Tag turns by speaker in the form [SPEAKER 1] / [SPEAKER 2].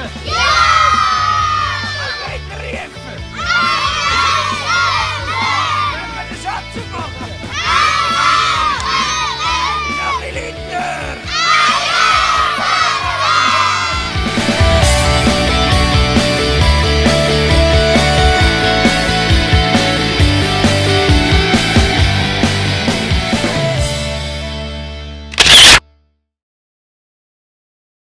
[SPEAKER 1] Hilfe! Ja! Mit Hilfe! Ja! Ja! Ja! Ja! Ja! Ja! Ja! Ja!